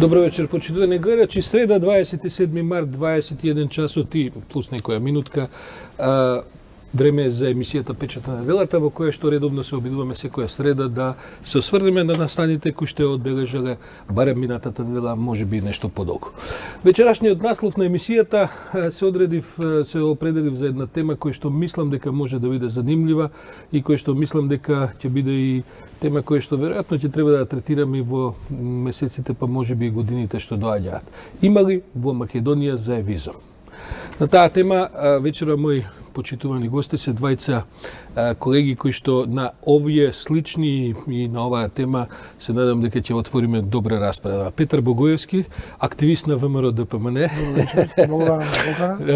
Добро вечер, почитувани гледачи. Среда 27 март 21 часот и плюс некоја минутка. А, Време за емисијата Печата на делата, во која што редовно се обидуваме секоја среда да се осврнеме на настаните кои што одбележале барем минатата недела, може би нешто подолго. Вечерашниот наслов на емисијата се одредив, се определив за една тема која што мислам дека може да биде занимлива и која што мислам дека ќе биде и тема која што веројатно ќе треба да третираме во месеците, па може би и годините што доаѓаат. Има ли во Македонија заевизам? На таа тема вечера мој почитувани гости се двајца колеги кои што на овие слични и на оваа тема се надам дека ќе отвориме добра расправа. Петар Богоевски, активист на ВМРО ДПМН.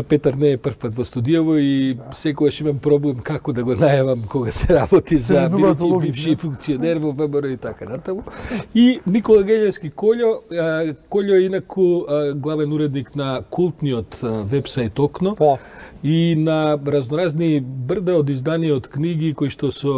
Петар не е прв пат во студијаво и да. секогаш имам проблем како да го најавам кога се работи за бидејќи бивши функционер во ВМРО и така натаму. И Никола Геljevски Колјо, Колјо е инаку главен уредник на култниот вебсайт Окно. По и на разноразни брда од изданија од книги кои што со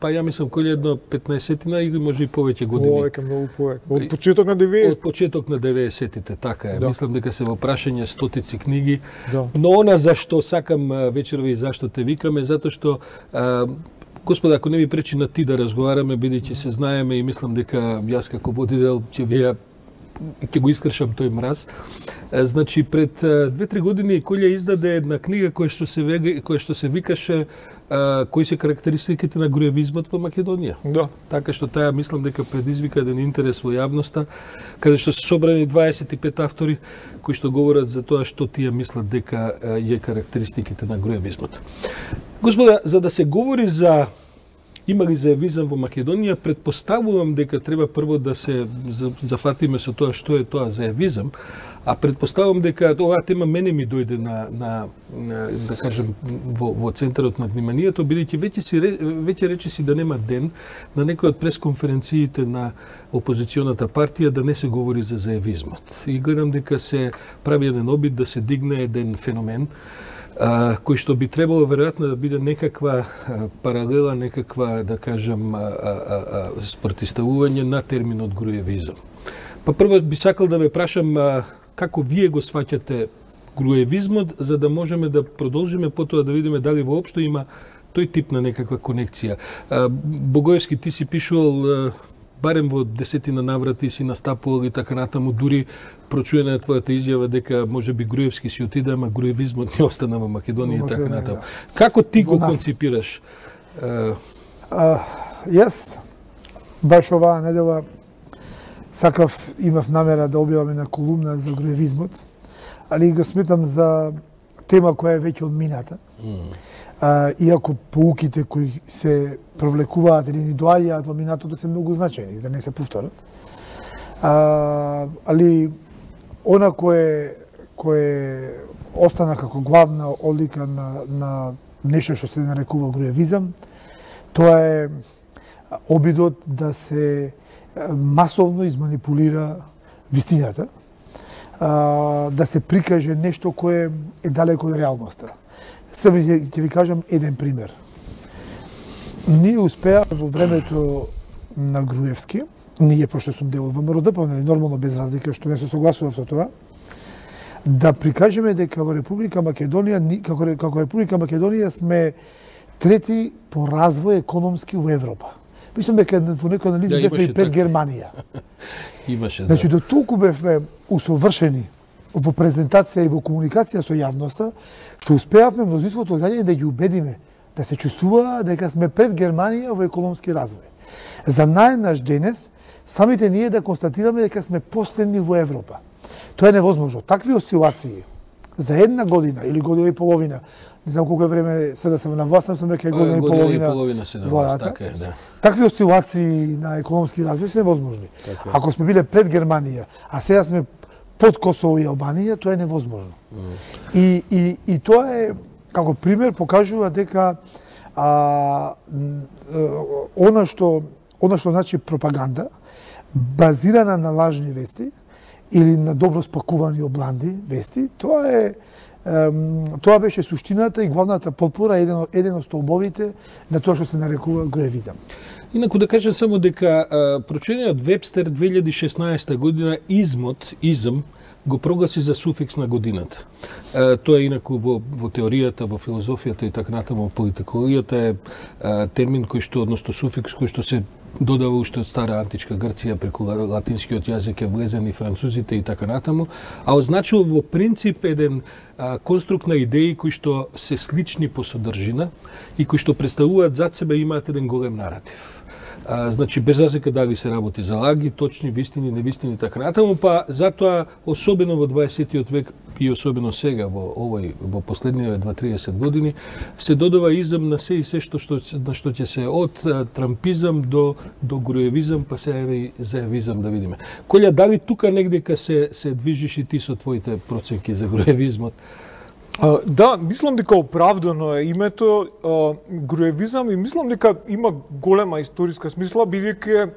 па ја мислам кој едно 15-тина или може и повеќе години. Повеќе, многу повеќе. Од почеток на 90 Од почеток на 90-тите, така е. Да. Мислам дека се во прашање стотици книги. Да. Но она зашто сакам вечерва и зашто те викаме, затоа што а, Господа, ако не ви пречи на ти да разговараме, бидејќи се знаеме и мислам дека јас како водител ќе ви ќе го искршам тој мраз. Значи пред две-три години Колја издаде една книга која што се која што се викаше кои се карактеристиките на груевизмот во Македонија. Да. Така што таа мислам дека предизвика еден интерес во јавноста, каде што се собрани 25 автори кои што говорат за тоа што тие мислат дека е карактеристиките на груевизмот. Господа, за да се говори за има ли заевизам во Македонија, предпоставувам дека треба прво да се зафатиме со тоа што е тоа заевизам, а предпоставувам дека оваа тема мене ми дојде на, на, на да кажем во, во центарот на вниманието, бидејќи веќе си веќе рече си да нема ден на некој од пресконференциите на опозиционата партија да не се говори за заевизмот. И гледам дека се прави еден обид да се дигне еден феномен а, кој што би требало веројатно да биде некаква паралела, некаква, да кажам, спротиставување на терминот груевизам. Па прво би сакал да ве прашам а, како вие го сваќате груевизмот, за да можеме да продолжиме потоа да видиме дали воопшто има тој тип на некаква конекција. Богоевски, ти си пишувал барем во десетина наврати си настапувал и така натаму, дури прочуена е твојата изјава дека може би Груевски си отиде, ама груевизмот не остана во Македонија и така натаму. Да. Како ти го конципираш? А, јас баш оваа недела сакав, имав намера да објавам на колумна за груевизмот, али го сметам за тема која е веќе одмината. Mm а, иако поуките кои се провлекуваат или ни доаѓаат во минатото се многу значајни, да не се повторат. А, али она кое кое остана како главна одлика на, на нешто што се нарекува груевизам, тоа е обидот да се масовно изманипулира вистината, да се прикаже нешто кое е далеко од реалноста. Сега ќе ви кажам еден пример. Ние успеа во времето на Груевски, ние пошто сум дел од ВМРО па нели нормално без разлика што не се согласував со тоа, да прикажеме дека во Република Македонија како како Република Македонија сме трети по развој економски во Европа. Мислам дека во некој анализи да, бевме и пред Германија. имаше, значи, да. до толку бевме усовршени во презентација и во комуникација со јавноста, што успеавме мнозинството граѓани да ги убедиме да се чувствуваа дека сме пред Германија во економски развој. За најнаш денес, самите ние да констатираме дека сме последни во Европа. Тоа е невозможно. Такви осцилации за една година или година и половина, не знам колку е време се да сам на власт, сам дека е година, и половина. и половина се на власт, така е, да. Такви осцилации на економски развој се невозможни. Така Ако сме биле пред Германија, а сега сме под Косово и Албанија, тоа е невозможно. Mm. И, и, и тоа е, како пример, покажува дека а, она што она што значи пропаганда, базирана на лажни вести или на добро спакувани обланди вести, тоа е тоа беше суштината и главната подпора, еден, еден од столбовите на тоа што се нарекува груевизам. Инаку да кажам само дека прочениот Вебстер 2016 година измот, изм, го прогласи за суфикс на годината. Е, тоа е инаку во, во теоријата, во филозофијата и така натаму во политикологијата е, е термин кој што, односно суфикс кој што се додава уште од стара античка Грција преку латинскиот јазик е влезен и французите и така натаму, а означува во принцип еден а, конструкт на идеи кои што се слични по содржина и кои што представуваат зад себе имаат еден голем наратив. А, значи, без разлика дали се работи за лаги, точни, вистини, невистини така натаму, па затоа, особено во 20. век и особено сега во овој во последниве 2-30 години се додава изам на се и се што што на што ќе се од трампизам до до груевизам па се еве заевизам да видиме. Колја дали тука негде се се движиш и ти со твоите проценки за груевизмот? Да, мислам дека оправдано е името груевизам и мислам дека има голема историска смисла, бидејќи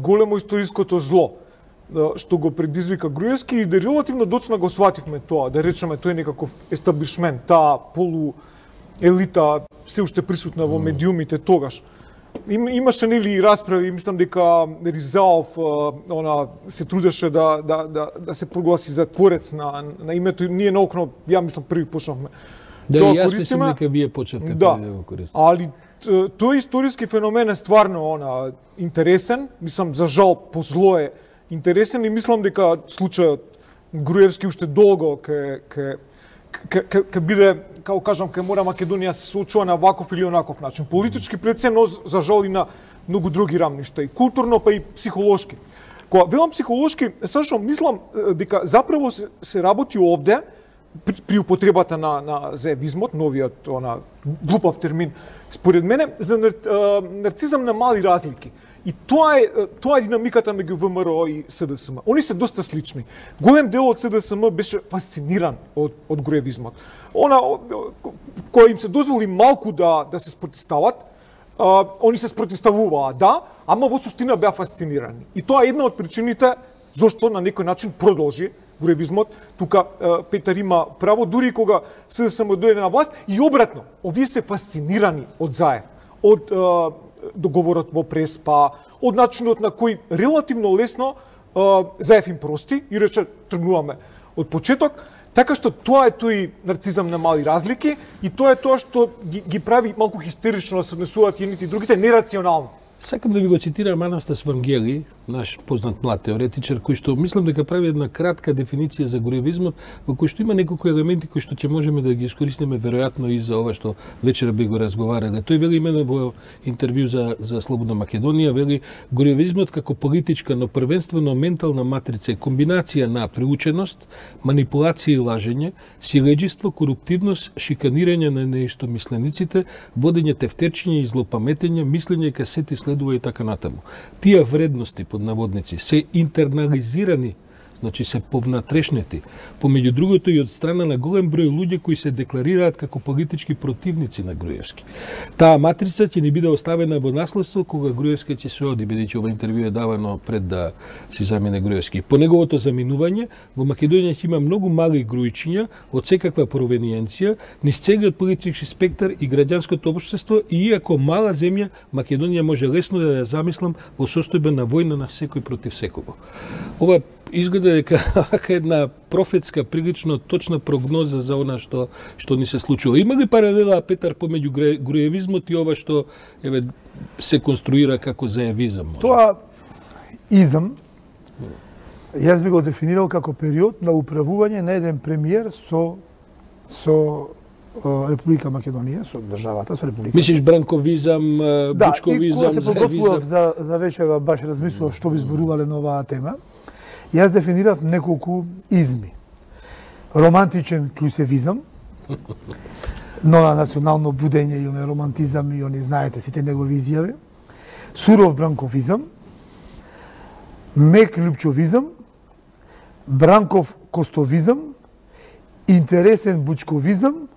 големо историското зло што го предизвика Груевски и да релативно доцна го свативме тоа, да речеме тој е некаков естаблишмент, таа полу елита се уште присутна во медиумите тогаш. Им, имаше нели расправи, мислам дека Ризалов она се трудеше да да да да се прогласи за творец на на името ние наокно ја мислам први почнавме. Да, тоа јас користиме. мислам дека вие почнавте да, да го користите. Али тој историски феномен е стварно она интересен, мислам за жал по зло е интересен и мислам дека случајот Груевски уште долго ке ке ке, биде како кажам, ке мора Македонија се соочува на ваков или онаков начин. Политички прецен, но за жал и на многу други рамништа, и културно, па и психолошки. Кога велам психолошки, сашо мислам дека заправо се, се работи овде, при, при употребата на, на заевизмот, новиот она глупав термин, според мене, за нарцизам на мали разлики. И тоа е тоа е динамиката меѓу ВМРО и СДСМ. Они се доста слични. Голем дел од СДСМ беше фасциниран од од груевизмот. Она кој им се дозволи малку да да се спротистават, а, они се спротиставуваа, да, ама во суштина беа фасцинирани. И тоа е една од причините зошто на некој начин продолжи груевизмот. Тука Петар има право, дури кога СДСМ дојде на власт, и обратно, овие се фасцинирани од Заев, од договорот во Преспа, од начинот на кој релативно лесно Заев им прости и рече тргнуваме од почеток, така што тоа е тој нарцизам на мали разлики и тоа е тоа што ги, ги прави малку хистерично да се однесуваат едните и другите нерационално. Сакам да ви го цитирам Анастас Вангели, наш познат млад теоретичар, кој што мислам дека прави една кратка дефиниција за горевизмот, во кој што има неколку елементи кои што ќе можеме да ги искористиме веројатно и за ова што вечера би го разговарале. Тој вели мене во интервју за за Слободна Македонија, вели горевизмот како политичка, но првенствено ментална матрица е комбинација на приученост, манипулација и лажење, силеджиство, коруптивност, шиканирање на неистомислениците, водење тефтерчиња и злопаметење, мислење касети следува и така натаму. Тие вредности под наводници се интернализирани значи се повнатрешнети, помеѓу другото и од страна на голем број луѓе кои се декларираат како политички противници на Груевски. Таа матрица ќе ни биде оставена во наследство кога Груевски ќе се оди, бидејќи ова интервју е давано пред да си замине Груевски. По неговото заминување, во Македонија ќе има многу мали груичиња од секаква провениенција, низ целиот политички спектар и граѓанското општество и иако мала земја, Македонија може лесно да ја замислам во состојба на војна на секој против секого. Ова изгледа дека една профетска, прилично точна прогноза за она што што ни се случува. Има ли паралела Петар помеѓу груевизмот и ова што еве се конструира како заевизам? Може? Тоа изам јас би го дефинирал како период на управување на еден премиер со со Република Македонија, со државата, со Република. Мислиш бранковизам, да, бучковизам, и кога се подготвував за, за вечера, баш размислував што би зборувале на оваа тема. Јас дефинирав неколку изми. Романтичен клюсевизам, но на национално будење и оне романтизам и они знаете сите негови изјави. Суров бранковизам, мек лјупчовизам, бранков костовизам, интересен бучковизам,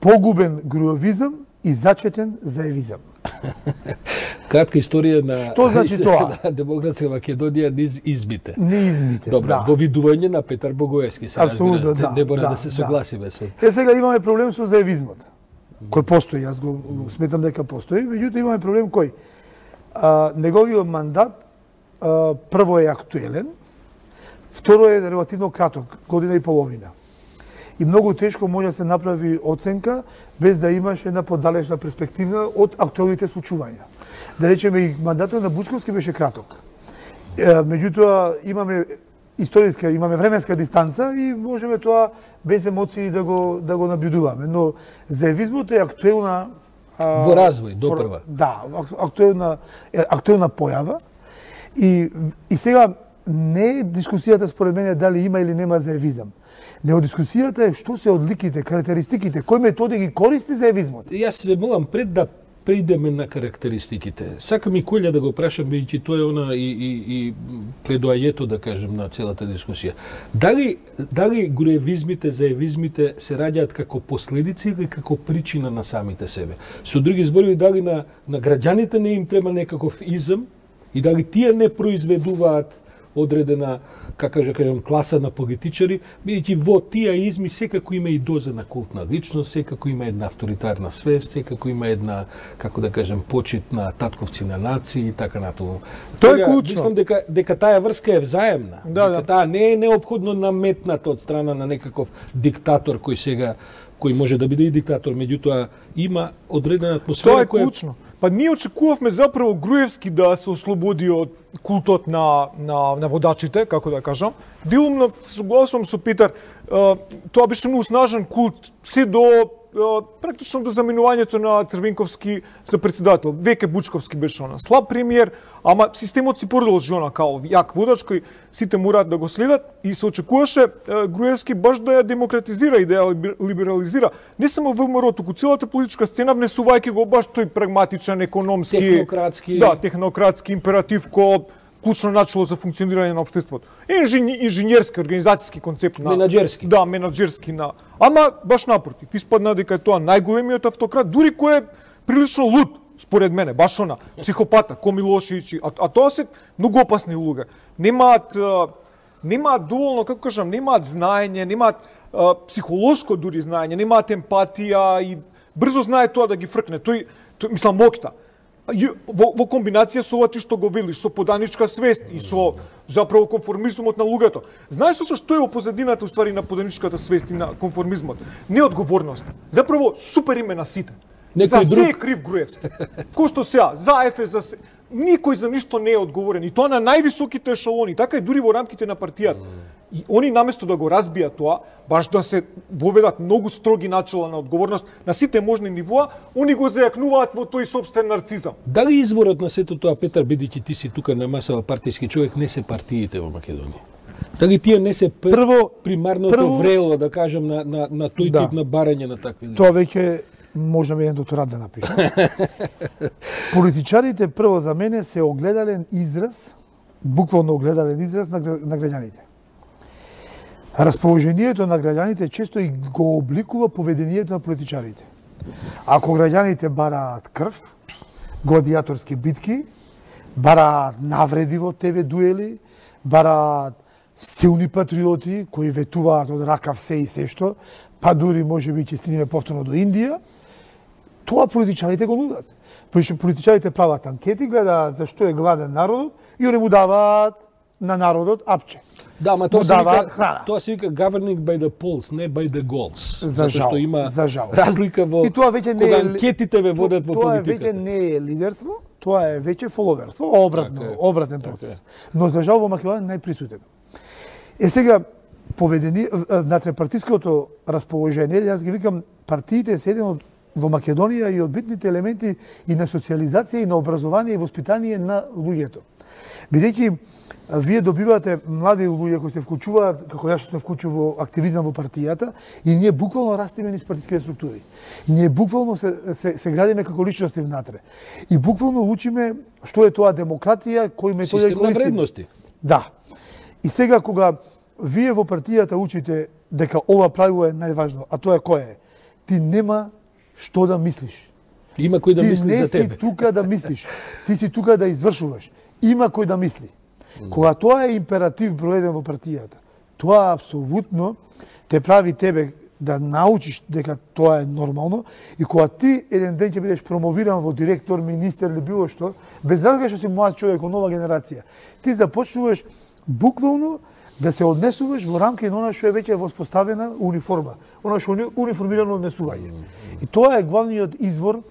погубен груовизам и зачетен заевизам. Кратка историја на Што значи тоа? на демократска Македонија низ избите. Не измите. Добро, да. во видување на Петар Богоевски се разбира, да, не мора да, да, се да. согласиме со. Е сега имаме проблем со заевизмот. Кој постои, јас го сметам дека постои, меѓутоа имаме проблем кој а, неговиот мандат а, прво е актуелен, второ е релативно краток, година и половина. И многу тешко може да се направи оценка без да имаш една подалечна перспектива од актуелните случувања. Да речеме и мандатот на Бучковски беше краток. Меѓутоа имаме историска, имаме временска дистанца и можеме тоа без емоции да го да го набљудуваме, но заевизмот е актуелна Во развој, допрва. Да, ак- актуелна актуелна појава и и сега не е дискусијата според мене дали има или нема заевизам. Неодискусијата е што се одликите, карактеристиките, кој методи ги користи за евизмот. Јас се молам пред да преидеме на карактеристиките. Сакам и Колја да го прашам, бидејќи тоа е она и, и, и пледоајето, да кажем, на целата дискусија. Дали, дали гуревизмите, заевизмите се раѓаат како последици или како причина на самите себе? Со други зборови, дали на, на граѓаните не им треба некаков изм и дали тие не произведуваат одредена, како да кажем, класа на политичари, бидејќи во тие изми секако има и доза на култна личност, секако има една авторитарна свест, секако има една, како да кажем, почит на татковци на нации и така натаму. Тоа е Сега, клучно. Мислам дека дека таа врска е взаемна. Да, дека да. таа не е неопходно наметната од страна на некаков диктатор кој сега кој може да биде и диктатор, меѓутоа има одредена атмосфера Тоа е која клучно. Па ние очекувавме заправо Груевски да се ослободи од култот на, на, на водачите, како да кажам. Делумно се согласувам со Питер, тоа беше многу снажен култ, се до практично до заменувањето на Црвенковски за председател. Веќе Бучковски беше она слаб премиер, ама системот си продолжи она као јак водач кој сите мораат да го следат и се очекуваше Груевски баш да ја демократизира и да ја либер- либерализира не само ВМРО, туку целата политичка сцена внесувајќи го баш тој прагматичен, економски, Технократски. да, технократски императив ко клучно начало за функционирање на општеството. Инжини, инженерски, организацијски концепт на Менаџерски. Да, менаџерски на. Ама баш напротив, испадна дека е тоа најголемиот автократ, дури кој е прилично луд, според мене, баш она, психопата, ко Милошевиќ, а, а тоа се многу опасни луѓе. Немаат немаат доволно, како кажам, немаат знаење, немаат психолошко дури знаење, немаат емпатија и брзо знае тоа да ги фркне. Тој, тој мислам мокта. Во, во комбинација со ова ти што го велиш, со поданичка свест и со заправо конформизмот на луѓето. Знаеш што што е во позадината уствари на поданичката свест и на конформизмот? Неодговорност. Заправо супер име на сите. Некој за се друг. е крив Груевски. Кој што сега, за ЕФ, за се. Никој за ништо не е одговорен. И тоа на највисоките ешалони, така и дури во рамките на партијата. И они наместо да го разбијат тоа, баш да се воведат многу строги начала на одговорност на сите можни нивоа, они го зајакнуваат во тој собствен нарцизам. Дали изворот на сето тоа, Петар, бидејќи ти си тука на масава партијски човек, не се партиите во Македонија? Дали тие не се пр... Прво- примарното прво- врело, да кажем, на, на, на тој Да. тип на барање на такви? Тоа веќе можеме еден докторат да напишеме. Политичарите прво за мене се огледален израз, буквално огледален израз на, на граѓаните. Расположението на граѓаните често и го обликува поведението на политичарите. Ако граѓаните бараат крв, гладиаторски битки, бараат навреди во ТВ дуели, бараат силни патриоти кои ветуваат од ракав все и се што, па дури може би ќе стигнеме повторно до Индија, тоа политичарите го нудат. Пошто политичарите прават анкети, гледаат зашто е гладен народот и они му даваат на народот апче. Да, ама му тоа се вика, храна. тоа се вика governing by the polls, не by the goals. За жал, што има за жал. разлика во И тоа веќе не кога е анкетите ве водат во тоа политиката. веќе не е лидерство, тоа е веќе фоловерство, обратно, Така е. обратен Така процес. Но за жал во Македонија најприсутен. Е сега поведени внатре партиското расположение, јас ги викам партиите се еден од во Македонија и од битните елементи и на социализација и на образование и воспитание на луѓето. Бидејќи вие добивате млади луѓе кои се вклучуваат, како јас што се вклучив во активизам во партијата, и ние буквално растеме низ партиските структури. Ние буквално се, се, се градиме како личности внатре. И буквално учиме што е тоа демократија, кои методи Систем на вредности. Да. И сега кога вие во партијата учите дека ова правило е најважно, а тоа е кое е? Ти нема што да мислиш. Има кој да ти мисли не за си тебе. тука да мислиш. Ти си тука да извршуваш. Има кој да мисли. Кога тоа е императив број еден во партијата, тоа апсолутно те прави тебе да научиш дека тоа е нормално и кога ти еден ден ќе бидеш промовиран во директор, министер или било што, без разлика што си млад човек од нова генерација, ти започнуваш буквално да се однесуваш во рамки на она што е веќе воспоставена униформа, она што е униформирано однесување. И тоа е главниот извор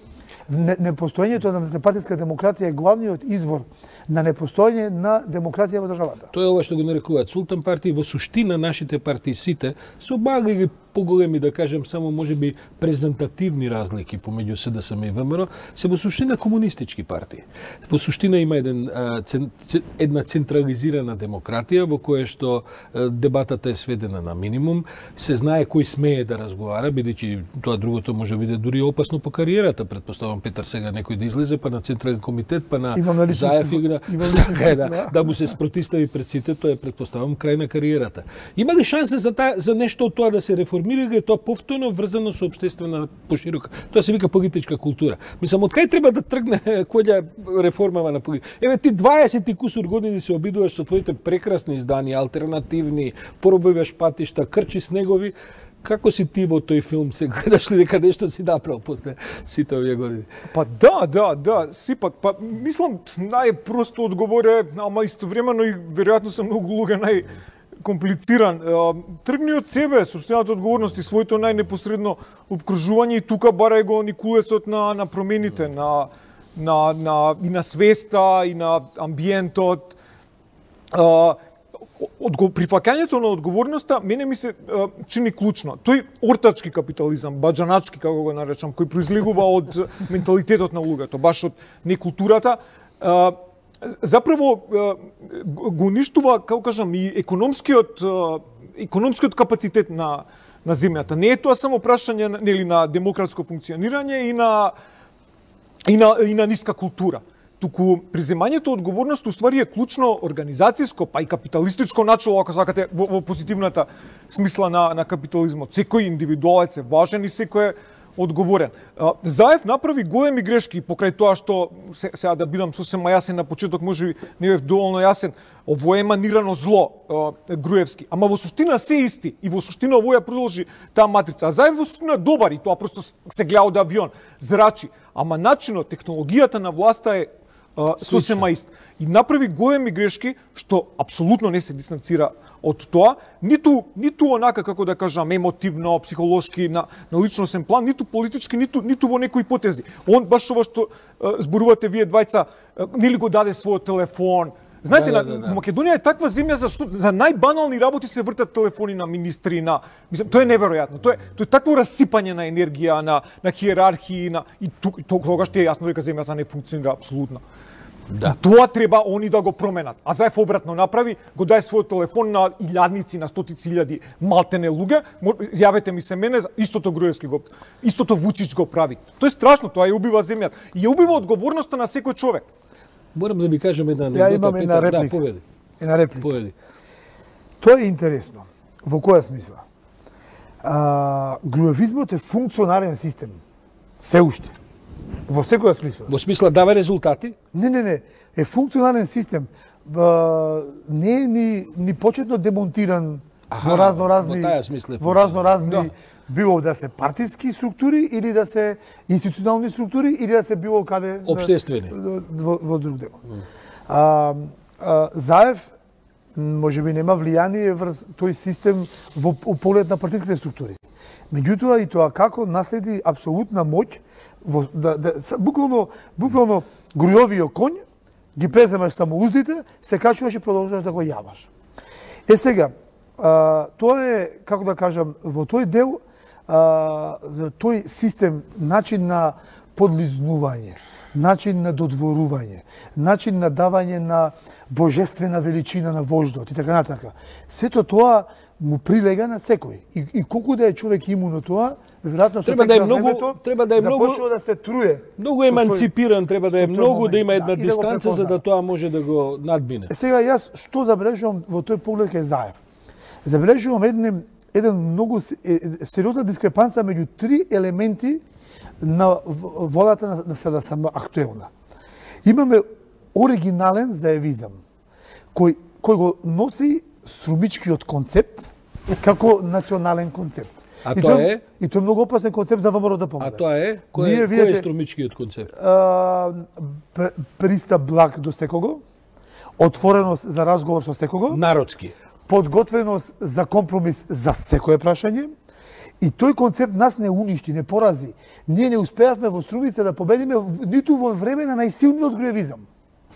не, непостоењето на партиска демократија е главниот извор на непостоење на демократија во државата. Тоа е ова што го нарекуваат султан партии, во суштина нашите партии сите, со баги поголеми, да кажем, само може би презентативни разлики помеѓу СДСМ и ВМРО, се во суштина комунистички партии. Во суштина има еден, една централизирана демократија во која што дебатата е сведена на минимум, се знае кој смее да разговара, бидејќи тоа другото може да биде дури опасно по кариерата, предпоставам Петар сега некој да излезе па на централен комитет, па на Имам Заев и да, имам личност така е, да, да му се спротистави пред сите, тоа е предпоставам крај на кариерата. Има ли шанса за та, за нешто од тоа да се реформира или го тоа повторно врзано со општествена поширока? Тоа се вика политичка култура. Мислам, од кај треба да тргне која да реформава на политика? Еве ти 20 и кусур години се обидуваш со твоите прекрасни изданија, алтернативни, поробиваш патишта, крчи снегови, Како си ти во тој филм се гледаш ли дека нешто си направил после сите овие години? Па да, да, да, сипак, па мислам најпросто одговор е, ама истовремено и веројатно се многу луѓе нај комплициран. Тргни од себе собствената одговорност и своето најнепосредно обкружување и тука барај го никулецот на на промените, на на на и на свеста и на амбиентот. Одго, прифакањето на одговорноста мене ми се а, чини клучно. Тој ортачки капитализам, баджаначки како го наречам, кој произлегува од менталитетот на луѓето, баш од некултурата, а, заправо го уништува, како кажам, и економскиот економскиот капацитет на на земјата. Не е тоа само прашање нели на демократско функционирање и на и на, и на ниска култура. Туку приземањето одговорност уствари е клучно организацијско, па и капиталистичко начало, ако сакате, во, во позитивната смисла на, на капитализмот. Секој индивидуалец е важен и секој е одговорен. Заев направи големи грешки покрај тоа што се, сега да бидам сосема јасен на почеток, може би не бев доволно јасен, ово е манирано зло Груевски, ама во суштина се исти и во суштина ово ја продолжи таа матрица. А Заев во суштина добар и тоа просто се гледа од авион, зрачи, ама начинот, технологијата на власта е сосема ист. И направи големи грешки што апсолутно не се дистанцира од тоа, ниту ниту онака како да кажам емотивно, психолошки на на личностен план, ниту политички, ниту ниту во некои потези. Он баш ова што а, зборувате вие двајца, а, нели го даде својот телефон, Знаете, Да, да, да, да. Македонија е таква земја за што за најбанални работи се вртат телефони на министри, на мислам тоа е неверојатно. Тоа е тоа е такво расипање на енергија, на на хиерархии, на и тук тогаш ти е јасно дека земјата не функционира апсолутно. Да. Тоа треба они да го променат. А Заев обратно направи, го дај својот телефон на илјадници, на стотици илјади малтене луѓе, јавете ми се мене, за- истото Груевски го, истото Вучич го прави. Тоа е страшно, тоа ја убива земјата. И ја убива одговорноста на секој човек. Морам да ви кажам една Ја анекдота, имам една. Да, реплика. поведи. Една реплика. Поведи. Тоа е интересно. Во која смисла? А, груевизмот е функционален систем. Се уште. Во секоја смисла. Во смисла дава резултати? Не, не, не. Е функционален систем. Ба, не е ни, ни почетно демонтиран Аха, во разно разни во таа смисла е во разно разни Да. било да се партиски структури или да се институционални структури или да се било каде Обштествени. во, во друг дел. А, а, Заев може би нема влијание врз тој систем во у поглед на партиските структури. Меѓутоа и тоа како наследи апсолутна моќ во да, да са- буквално буквално грујовиот конј ги преземаш само уздите, се качуваш и продолжуваш да го јаваш. Е сега, а, тоа е, како да кажам, во тој дел, а, тој систем, начин на подлизнување, начин на додворување, начин на давање на божествена величина на вождот и така натака. Сето тоа му прилега на секој. И, и колку да е човек имун на тоа, веројатно Треба да е многу- времето, треба да е многу- да се труе. Многу еманципиран треба да е многу да има една да, и да дистанца за да тоа може да го надмине. Сега јас што забележувам во тој поглед кај Заев? Забележувам еден еден многу сериозна дискрепанца меѓу три елементи на в- водата на, на СДСМ актуелна. Имаме оригинален заевизам, кој, кој го носи срумичкиот концепт како национален концепт. А и тоа е? И тоа е многу опасен концепт за ВМРО да А помогне. тоа е кој, е, кој е струмичкиот концепт? а, п- пристап благ до секого, отвореност за разговор со секого, Народски. подготвеност за компромис за секое прашање, и тој концепт нас не уништи, не порази. Ние не успеавме во Струмица да победиме ниту во време на најсилниот груевизам.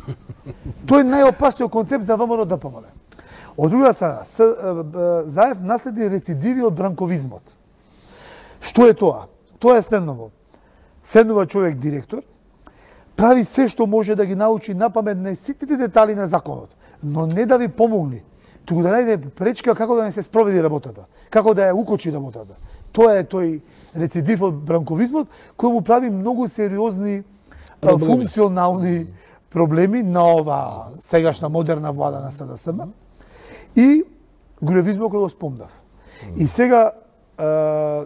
Тој е најопасниот концепт за ВМРО да помогне. Од друга страна, Заев наследи рецидиви од бранковизмот. Што е тоа? Тоа е следново. Седнува човек директор, прави се што може да ги научи на памет на сите детали на законот, но не да ви помогне, туку да најде пречка како да не се спроведи работата, како да ја укочи работата. Тоа е тој рецидив од бранковизмот кој му прави многу сериозни Проблеми. функционални проблеми на ова сегашна модерна влада на СДСМ и гуревизмот кој го спомнав. И сега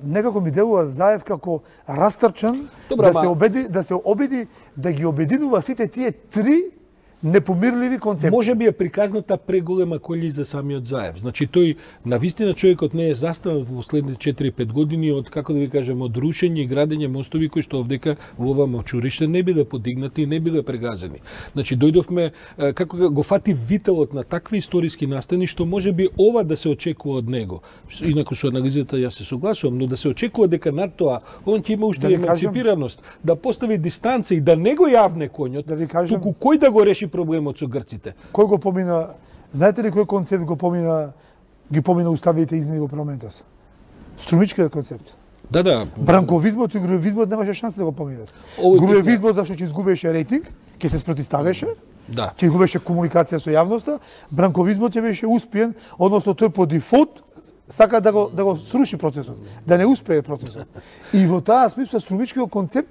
некако ми делува Заев како растрчан Добра, да ма- се обеди да се обиди да ги обединува сите тие три непомирливи концепти. Може би е приказната преголема коли за самиот Заев. Значи тој на вистина човекот не е застанат во последните 4-5 години од како да ви кажем од рушење и градење мостови кои што овдека во ова мочуриште не биле подигнати и не биле прегазени. Значи дојдовме како го фати вителот на такви историски настани што може би ова да се очекува од него. Инаку со анализата јас се согласувам, но да се очекува дека над тоа он ќе има уште Да емансипираност, да постави дистанца и да не го јавне коњот, Да ви кажам- туку кој да го реши проблемот со грците? Кој го помина, знаете ли кој концепт го помина, ги помина уставите измени во парламентот? Струмичкиот концепт. Да, да. Бранковизмот и груевизмот немаше шанса да го поминат. Груевизмот зашто ќе изгубеше рейтинг, ќе се спротиставеше, Да. ќе изгубеше комуникација со јавноста, бранковизмот ќе беше успеен, односно тој по дефолт сака да го да го сруши процесот, да не успее процесот. И во таа смисла струмичкиот концепт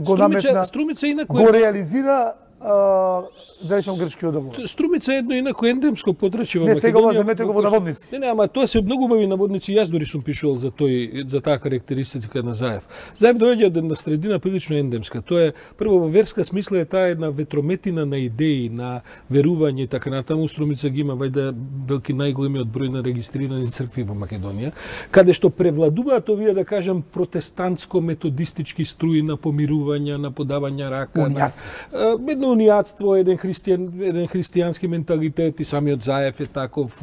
го наметна, Струмица, инаку го реализира а, да речем грчкиот договор. Струмица е едно инаку ендемско подрачје во Не, сега го Македонија. замете го во наводници. Не, не, ама тоа се многу убави наводници, јас дори сум пишувал за тој за таа карактеристика на Заев. Заев доаѓа од една средина прилично ендемска. Тоа е прво во верска смисла е таа една ветрометина на идеи, на верување и така натаму. Струмица ги има вајда белки најголемиот број на регистрирани цркви во Македонија, каде што превладуваат овие да кажем протестантско методистички струи на помирување, на подавање рака, на. Е, едно унијатство, еден христијан, еден христијански менталитет и самиот Заев е таков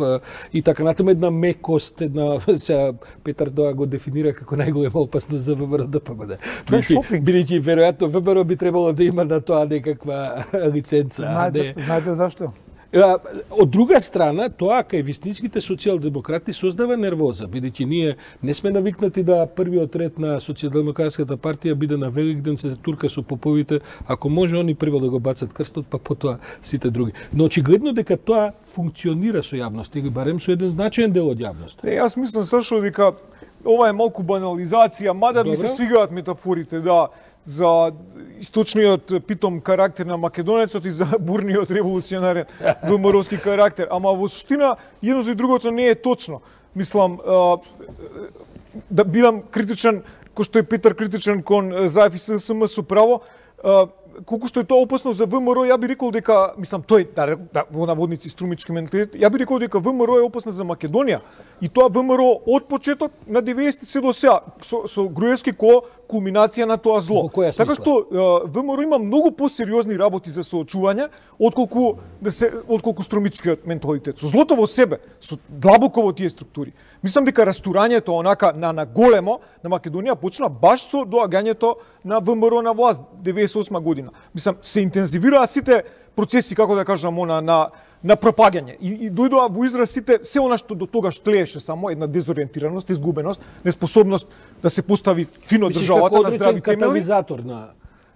и така натаму една мекост, една сега Петар Доа го дефинира како најголема опасност за ВМРО да е Бидејќи- шопинг. Бидејќи веројатно ВМРО би требало да има на тоа некаква лиценца, Знаете, не знаете зашто? Од друга страна, тоа кај вистинските социјалдемократи создава нервоза, бидејќи ние не сме навикнати да првиот ред на социјалдемократската партија биде на Великден се турка со поповите, ако може они прво да го бацат крстот, па потоа сите други. Но очигледно дека тоа функционира со јавноста или барем со еден значаен дел од јавноста. Не, јас мислам сашо дека ова е малку банализација, мада ми се свигаат метафорите, да, за источниот питом карактер на македонецот и за бурниот револуционарен ВМРО-ски карактер. Ама во суштина, едно за и другото не е точно. Мислам, да бидам критичен, кој што е Петар критичен кон е, Заев и ССМ со право, колку што е тоа опасно за ВМРО, ја би рекол дека, мислам, тој, да, да во наводници струмички менталитет, ја би рекол дека ВМРО е опасна за Македонија. И тоа ВМРО од почеток на 90 се до сега, со, со Груевски ко кулминација на тоа зло. Така што ВМРО има многу посериозни работи за соочување отколку да се отколку струмичкиот менталитет. Со злото во себе, со длабоко во тие структури. Мислам дека растурањето онака на на големо на Македонија почна баш со доагањето на ВМРО на власт 98 година. Мислам се интензивираа сите процеси како да кажам она на на пропагање и, и дојдоа во израз сите се она што до тогаш тлееше само една дезориентираност, изгубеност, неспособност да се постави фино Мислиш, државата на здрави темели. на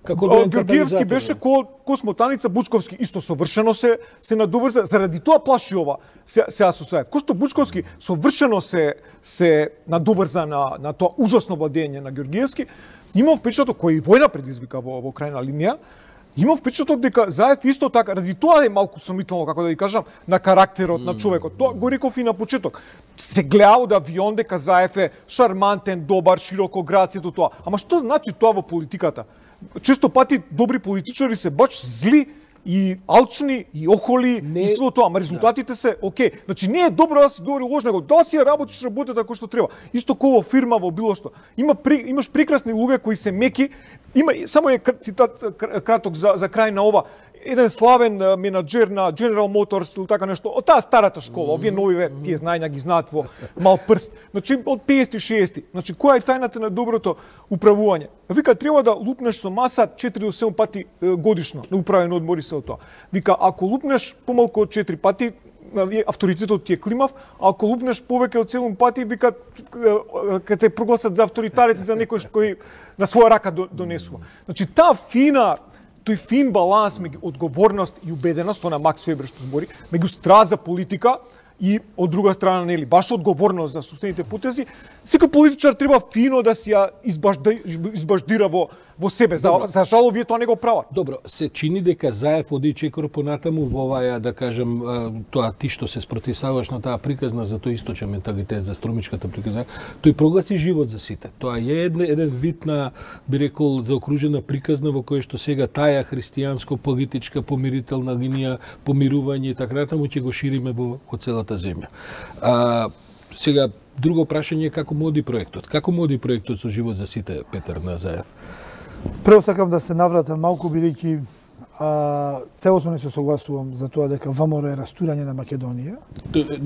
како О, Георгиевски беше да. ко, ко смотаница, Бучковски исто совршено се се надоврза, заради тоа плаши ова се сега со Саев. Кој што Бучковски совршено се се надоврза на на тоа ужасно владење на Георгиевски, има впечаток кој и војна предизвика во во крајна линија, Имам впечаток дека Заев исто така, ради тоа е малку сомнително, како да ви кажам, на карактерот на човекот. Тоа го реков и на почеток. Се гледа од авион дека Заев е шармантен, добар, широко град, сето тоа. Ама што значи тоа во политиката? Често пати добри политичари се баш зли и алчни и охоли не... и сето тоа, ама резултатите да. се окей. Значи не е добро да си говори лош, него да си ја работиш работата кој што треба. Исто кој во фирма во било што. Има при, имаш прекрасни луѓе кои се меки, има само е цитат краток за за крај на ова еден славен менаџер на General Motors или така нешто, од таа старата школа, овие новиве, тие знања ги знаат во мал прст. Значи, од 50-60. Значи, која е тајната на доброто управување? Вика, треба да лупнеш со маса 4 до 7 пати годишно на управен одмор и се тоа. Вика, ако лупнеш помалку од 4 пати, авторитетот ти е климав, а ако лупнеш повеќе од 7 пати, вика, ке те прогласат за авторитарец за некој кој на своја рака донесува. Значи, таа фина тој фин баланс меѓу одговорност и убеденост, тоа на Макс Фебер што збори, меѓу страз за политика и од друга страна нели баш одговорност за собствените потези, секој политичар треба фино да си ја избажди, избаждира во во себе. За, за жало вие тоа не го прават. Добро, се чини дека Заев оди чекор понатаму во оваа да кажем тоа ти што се спротивставаш на таа приказна за тој источен менталитет за струмичката приказна, тој прогласи живот за сите. Тоа е еден, еден вид на би рекол заокружена приказна во која што сега таја христијанско политичка помирителна линија, помирување и така натаму ќе го шириме во, во целата земја. А, сега друго прашање е како моди проектот. Како моди проектот со живот за сите Петар Назаев? Прво сакам да се навратам малку бидејќи а, целосно не се согласувам за тоа дека ВМРО е растурање на Македонија.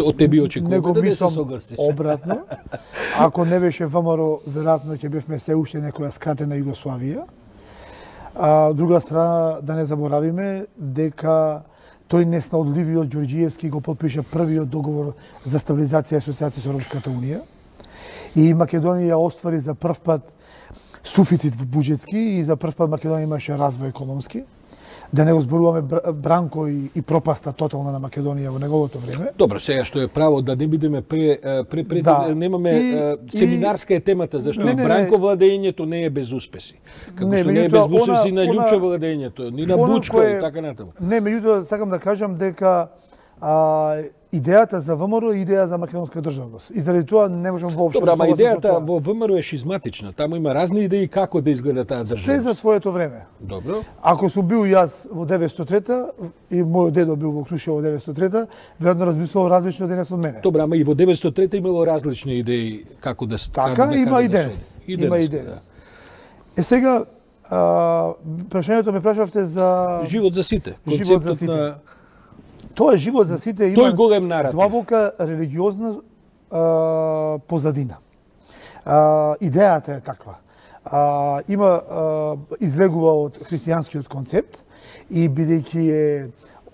Од тебе очекувам Него да не се согласиш. обратно. Ако не беше ВМРО, веројатно ќе бевме се уште некоја скратена Југославија. А, од друга страна, да не заборавиме дека тој неснаодливиот Ѓорѓиевски го подпиша првиот договор за стабилизација и асоциација со Европската Унија. И Македонија оствари за прв пат суфицит буџетски и за прв пат Македонија имаше развој економски. Да не озборуваме Бранко и, и пропаста тотална на Македонија во неговото време. Добро, сега што е право да не бидеме пре, пре, пре да. немаме и, семинарска е темата зашто не, не, Бранко владењето не е без успеси. Како не, што не е без успеси на Љупче владењето, ни на Бучко и така натаму. Не, меѓутоа сакам да кажам дека а, идејата за ВМРО е идеја за македонска државност. И заради тоа не можам воопшто Добра, ама идејата во ВМРО е шизматична. Таму има разни идеи како да изгледа таа држава. Се за своето време. Добро. Ако сум бил јас во 903-та и мојот дедо бил во Крушево во 903-та, веројатно размислувал различно денес од мене. Добра, ама и во 903-та имало различни идеи како да Така да, има и денес. Да има и денес. Да. Е сега а, прашањето ме прашавте за живот за сите. Живот за сите. На Тоа е живот за сите има Тој голем наратив. Длабока религиозна а, позадина. А, идејата е таква. А, има а, излегува од христијанскиот концепт и бидејќи е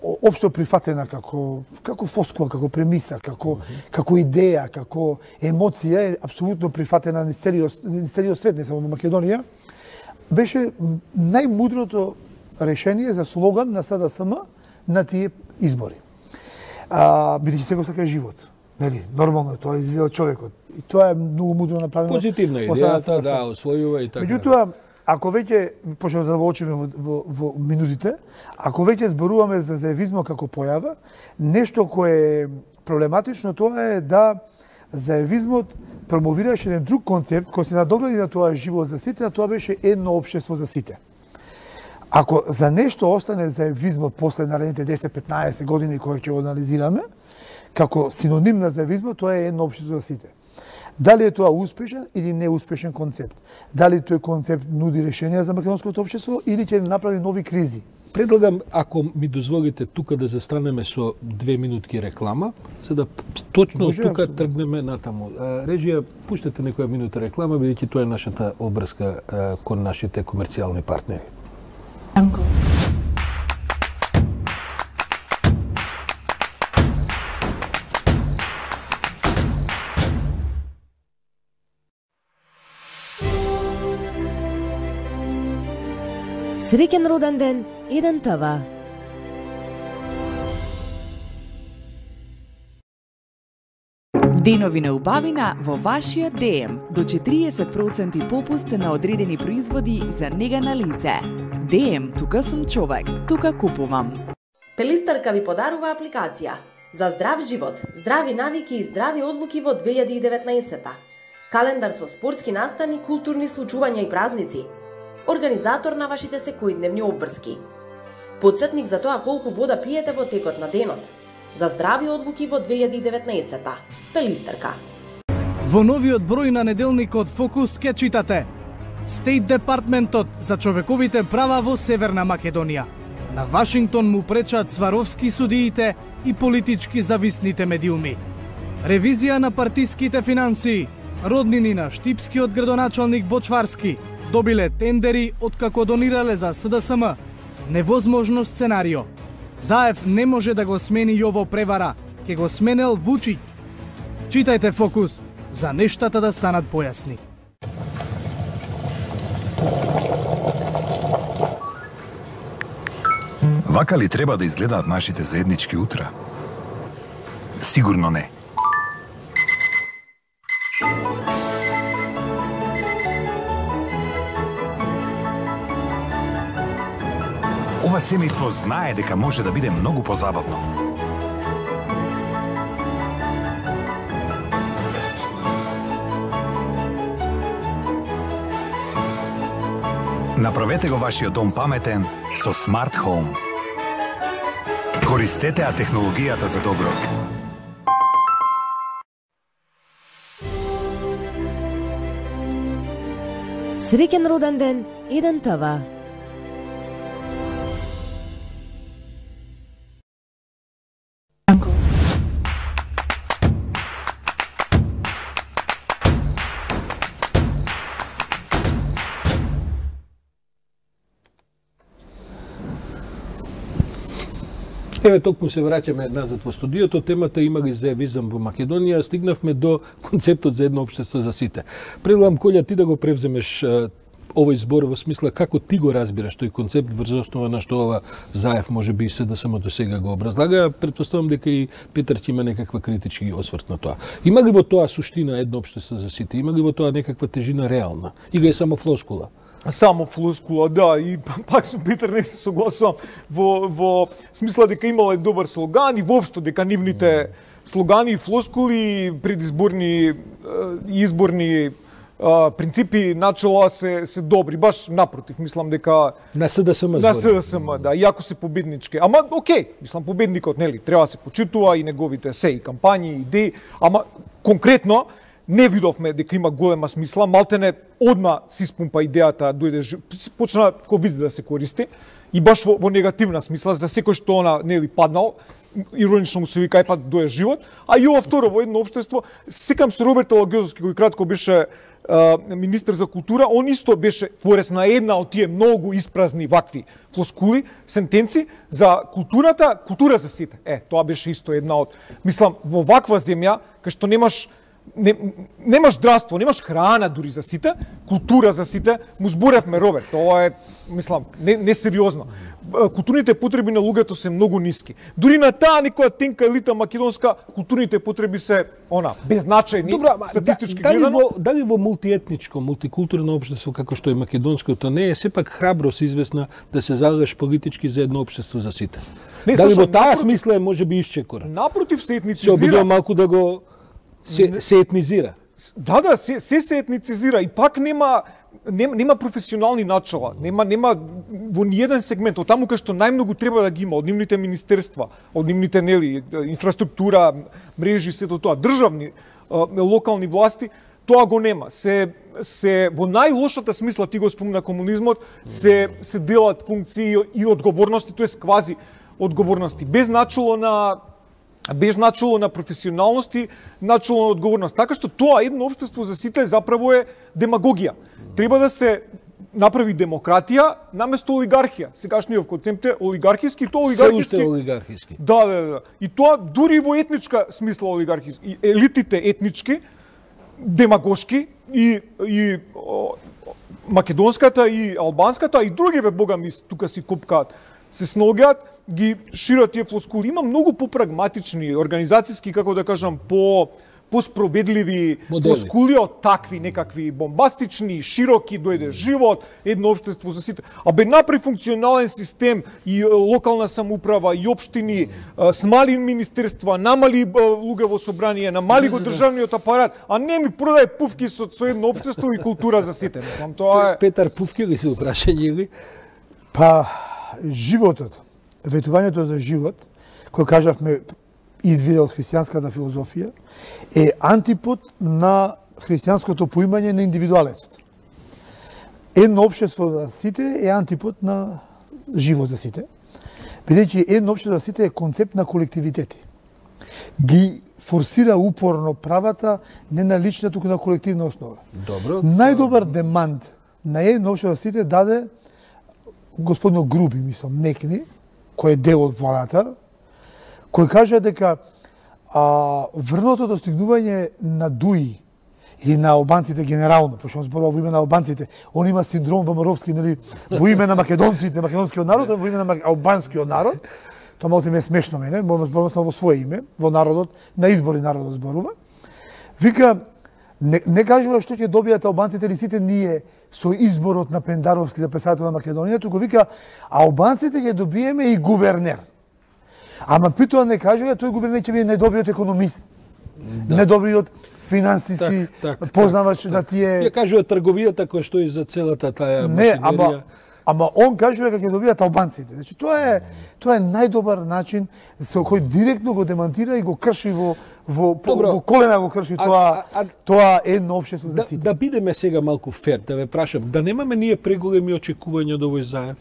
општо прифатена како како фоскула, како премиса, како mm -hmm. како идеја, како емоција е апсолутно прифатена на целиот на целиот свет, не само во Македонија. Беше најмудрото решение за слоган на СДСМ на тие избори. А, бидејќи секој сака живот. Нели, нормално е тоа човекот. И тоа е многу мудро направено. Позитивна идејата, да, освојува и така. Меѓутоа, ако веќе почнеме да очиме во, во, во минутите, ако веќе зборуваме за заевизмо како појава, нешто кое е проблематично тоа е да заевизмот промовираше еден друг концепт кој се надогради на тоа живот за сите, а тоа беше едно општество за сите. Ако за нешто остане за евизмот после наредните 10-15 години кои ќе го анализираме, како синоним на заевизмот, тоа е едно општество за сите. Дали е тоа успешен или неуспешен концепт? Дали тој концепт нуди решенија за македонското општество или ќе направи нови кризи? Предлагам, ако ми дозволите тука да застанеме со две минутки реклама, за да точно Може, тука абсолютно. тргнеме натаму. Режија, пуштете некоја минута реклама, бидејќи тоа е нашата обврска кон нашите комерцијални партнери. Jungle. Среќен роден ден, еден Денови на убавина во вашиот ДМ до 40% попуст на одредени производи за нега на лице. ДМ, тука сум човек, тука купувам. Пелистарка ви подарува апликација за здрав живот, здрави навики и здрави одлуки во 2019 Календар со спортски настани, културни случувања и празници. Организатор на вашите секојдневни обврски. Подсетник за тоа колку вода пиете во текот на денот. За здрави одлуки во 2019-та. Пелистерка. Во новиот број на неделникот Фокус ке читате Стейт Департментот за човековите права во Северна Македонија. На Вашингтон му пречат сваровски судиите и политички зависните медиуми. Ревизија на партиските финансии. Роднини на штипскиот градоначалник Бочварски добиле тендери откако донирале за СДСМ. Невозможно сценарио. Заев не може да го смени Јово превара, ке го сменел Вучиќ. Читајте Фокус за нештата да станат појасни. Вака ли треба да изгледаат нашите заеднички утра? Сигурно не. Ова семејство знае дека може да биде многу позабавно. Направете го вашиот дом паметен со Smart Home. Користете ја технологијата за добро. Среќен роден ден, еден тава. Еве токму се враќаме назад во студиото, темата има ги за во Македонија, стигнавме до концептот за едно општество за сите. Предлагам Колја ти да го превземеш овој збор во смисла како ти го разбираш тој концепт врз основа на што ова Заев може би се да само до сега го образлага, претпоставам дека и Петар ќе има некаква критички осврт на тоа. Има ли во тоа суштина едно општество за сите? Има ли во тоа некаква тежина реална? Или е само флоскула? Само флускула, да, и пак со Петар не се согласувам. Во, во смисла дека имала добар слоган и воопшто дека нивните слогани и флоскули предизборни и изборни принципи начала се се добри, баш напротив, мислам дека На СДСМ на СДСМ, да, иако се победнички. Ама окей, мислам победникот нели треба да се почитува и неговите се и кампањи, и идеи, ама конкретно не видовме дека има голема смисла, малтене одма си спумпа идејата, да дојде почна ковид да се користи. И баш во, во негативна смисла за секој што она нели паднал, иронично му се вика пат дое живот, а и ова второ во едно општество, секам се Роберт Лагозовски кој кратко беше а, министр за култура, он исто беше творец на една од тие многу испразни вакви флоскули, сентенци за културата, култура за сите. Е, тоа беше исто една од, мислам, во ваква земја, кај што немаш не, немаш здравство, немаш храна дури за сите, култура за сите, му зборевме Роберт, тоа е, мислам, не, несериозно. Културните потреби на луѓето се многу ниски. Дури на таа некоја тенка елита македонска, културните потреби се, она, беззначајни, Добра, статистички да, дали гледано. во дали во мултиетничко, мултикултурно општество како што е македонското не е сепак храброст известна да се залагаш политички за едно општество за сите. Не, дали слушај, во таа напротив- смисла е може би исчекора. Напротив се Се етницизира. обидува малку да го се, се етнизира. Да, да, се, се се етницизира и пак нема нема, нема професионални начала, нема нема во ниеден сегмент, од таму кај што најмногу треба да ги има од нивните министерства, од нивните нели инфраструктура, мрежи, сето тоа, државни локални власти, тоа го нема. Се се во најлошата смисла ти го спомна комунизмот, се се делат функции и одговорности, тоест квази одговорности, без начало на без начало на професионалност и начало на одговорност. Така што тоа едно општество за сите заправо е демагогија. Треба да се направи демократија наместо олигархија. Сегашниот концепт е олигархиски, тоа Се уште олигархиски. олигархиски. Да, да, да. И тоа дури во етничка смисла олигархиски. И елитите етнички, демагошки и, и о, македонската и албанската и другиве бога ми тука си купкаат се сногеат, ги шират тие флоскули. Има многу попрагматични, организацијски, како да кажам, по поспроведливи флоскули од такви некакви бомбастични, широки, дојде живот, едно општество за сите. А бе направи функционален систем и локална самоуправа и општини, смали министерства, намали луѓе во собрание, намали го државниот апарат, а не ми продај пуфки со, со едно општество и култура за сите. Мислам, тоа е... Петар Пувки ли се прашање или? Па, животот, ветувањето за живот, кој кажавме извиде од христијанската филозофија, е антипод на христијанското поимање на индивидуалецот. Едно општество за сите е антипод на живот за сите, бидејќи едно општество за сите е концепт на колективитети. Ги форсира упорно правата не на лична, туку на колективна основа. Добро. Најдобар демант на едно општество за сите даде господино Груби, мислам, некни, кој е дел од владата, кој кажа дека а, врното достигнување на Дуи или на албанците генерално, пошто он зборува во име на албанците, он има синдром бамаровски, нели, во име на македонците, македонскиот народ, а во име на албанскиот народ. Тоа малку ми е смешно мене, можам зборувам само во свое име, во народот, на избори народот зборува. Вика, не, не кажува што ќе добијат албанците или сите ние со изборот на Пендаровски за председател на Македонија, туку вика, албанците ќе добиеме и гувернер. Ама при тоа не кажува тој гувернер ќе биде најдобриот економист, да. најдобриот финансиски Так, так, познавач на тие Ја кажува трговијата која што и за целата таа Не, ама ама он кажува дека ќе добијат албанците. Значи тоа е тоа е најдобар начин со кој директно го демантира и го крши во во Добро. во колена го крши А- тоа а- а- тоа едно општество за Да, сите. да бидеме сега малку фер, да ве прашам, да немаме ние преголеми очекувања од овој заев?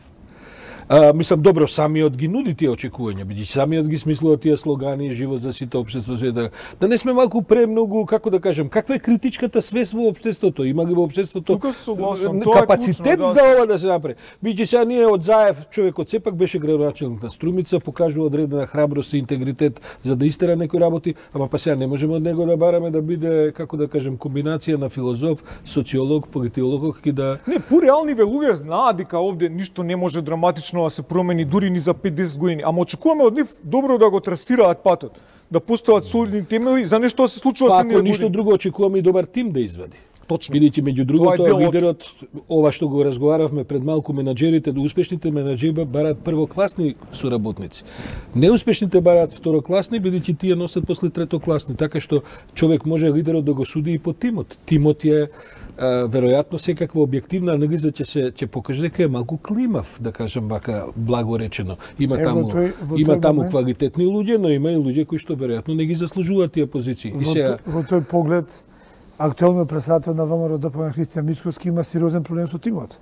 А, мислам, добро, самиот ги нуди тие очекувања, бидејќи самиот ги смислува тие слогани, живот за сите, општество за сите. Да не сме малку премногу, како да кажем, каква е критичката свест во општеството? Има ли во општеството Тука капацитет клучно, да. за ова да се направи? Бидејќи сега ние од Заев, човекот сепак беше градоначелник на Струмица, покажува одредена храброст и интегритет за да истера некои работи, ама па сега не можеме од него да бараме да биде, како да кажем, комбинација на филозоф, социолог, политолог и да Не, пореалниве луѓе знаат дека овде ништо не може драматично да се промени дури ни за 5-10 години, ама очекуваме од нив добро да го трасираат патот, да постават солидни темели за нешто да се случува Па ако ништо друго очекуваме и добар тим да извади. Точно. Бидејќи меѓу другото од- лидерот ова што го разговаравме пред малку менаџерите, да успешните менаџери бараат првокласни соработници. Неуспешните бараат второкласни бидејќи тие носат после третокласни, така што човек може лидерот да го суди и по тимот. Тимот е веројатно секаква објективна анализа ќе се ќе покаже дека е малку климав, да кажам вака благо речено. Има Е, во таму тој- во има тој таму момент- квалитетни луѓе, но има и луѓе кои што веројатно не ги заслужуваат тие позиции. И Во, сега тој- во тој поглед, актуелниот председател на ВМРО ДПМ Христијан Мицкоски има сериозен проблем со тимот.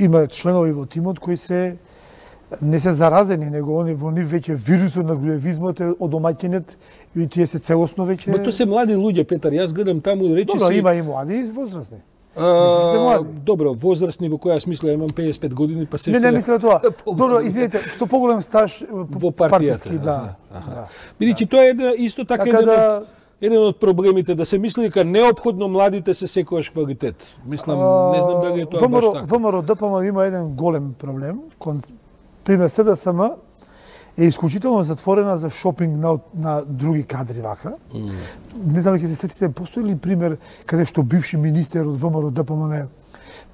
Има членови во тимот кои се не се заразени, него они во нив веќе вирусот на груевизмот е одомаќенет и тие се целосно веќе Ма тоа се млади луѓе, Петар, јас гледам таму речи Добро, си... има и млади и возрастни. А, добро, возрастни во која смисла имам 55 години, па се Не, не мислам тоа. Добро, извинете, со поголем стаж во партиски, партијата. да. Аха, да. Бидејќи тоа е една, исто така, Така еден, да- од, еден од проблемите да се мисли дека неопходно младите се секојаш квалитет. Мислам, не знам дали е тоа баш така. ВМРО ДПМ има еден голем проблем. Кон, пример СДСМ е исклучително затворена за шопинг на, на други кадри вака. Mm. Не знам ќе се сетите, постои ли пример каде што бивши министер од ВМРО ДПМН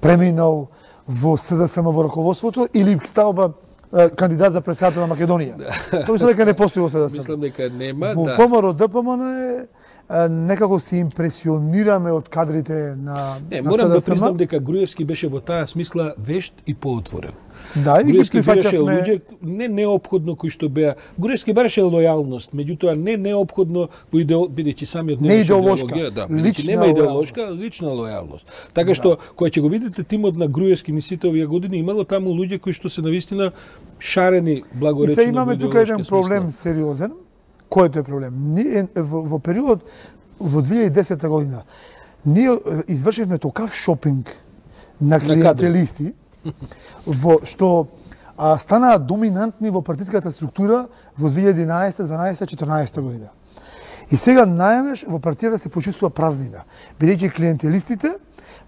преминал во СДСМ во раководството или станува е, кандидат за председател на Македонија. Тоа мислам дека не постои во СДСМ. Мислам дека нема, Во да. ВМРО ДПМН е, некако се импресионираме од кадрите на Не, на морам да СДСМ. признам дека Груевски беше во таа смисла вешт и поотворен. Да, и ги Груевски прифаќавме. луѓе не неопходно кои што беа. Груевски бараше лојалност, меѓутоа не неопходно во идеол, бидејќи самиот Не идеолошка, идеологија, да, лична нема лојалност. идеолошка, лична лојалност. Така што кога ќе го видите тимот на Груевски ни сите овие години имало таму луѓе кои што се навистина шарени И благоречено. се имаме тука еден проблем смисла. сериозен. Кој е тој проблем? Ние во, во период во 2010 година ние извршивме токав шопинг на клиентелисти во што а, станаа доминантни во партиската структура во 2011, 12, 14 година. И сега најнаш во партијата се почувствува празнина, бидејќи клиентелистите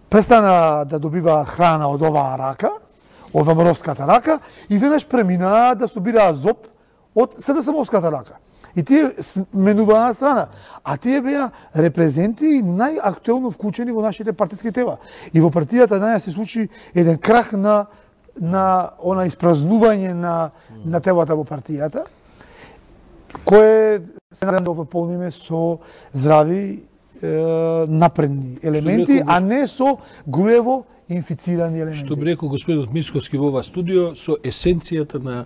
престана да добива храна од оваа рака, од ВМРО-вската рака, и веднаш преминаа да собираат зоб од СДСМ-овската рака. И тие сменуваа на страна. А тие беа репрезенти најактуелно вклучени во нашите партиски тела. И во партијата наја се случи еден крах на на она испразнување на на телата во партијата, кое се надам да пополниме со здрави е, напредни елементи, а не со груево инфицирани елементи. Што би рекол господинот Мисковски во ова студио со есенцијата на